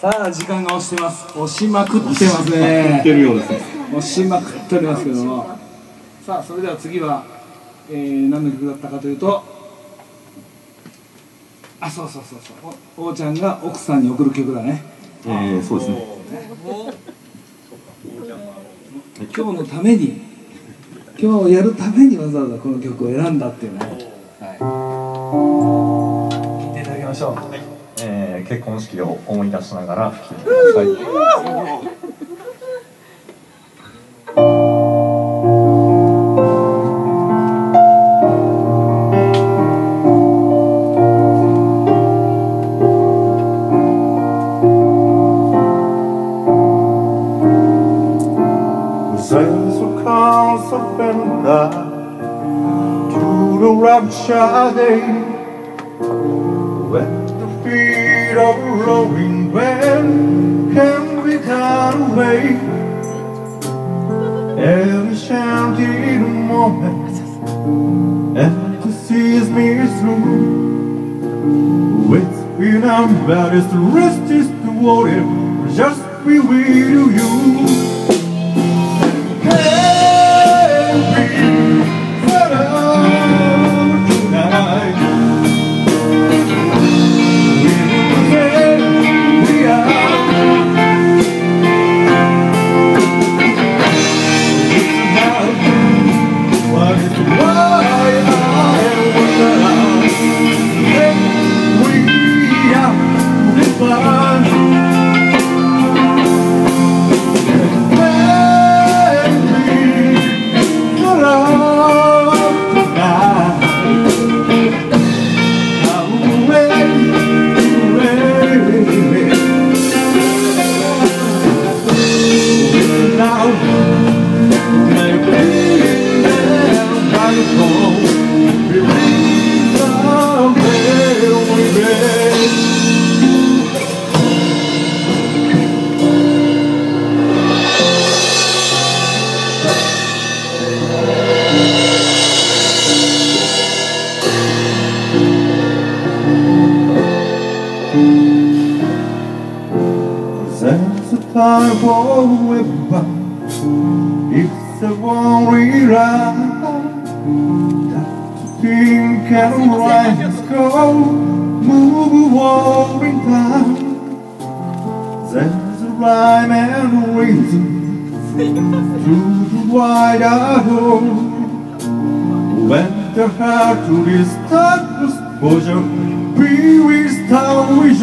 さあ時間が押してます。押しまくってますね。てるようですね。押しまくっておりますけども。さあそれでは次は、えー、何の曲だったかというとあそうそうそうそう。お王ちゃんが奥さんに送る曲だね。えー、そうですね。今日のために今日やるためにわざわざこの曲を選んだっていうね。はい。聴い。ていただきましょうえー、結婚式を思い出しながら聴いてください。Feet of a rolling wind can be cut away. Every shanty moment and to sees me through. With but it's the rest is the water, just be with you. There's a for everybody. It's a one-way ride. Think and right go, move a in time. There's a rhyme and reason to the wide home. When the heart to this darkness exposure, be with town with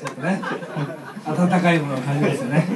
ちょっとね温かいものを感じますよね。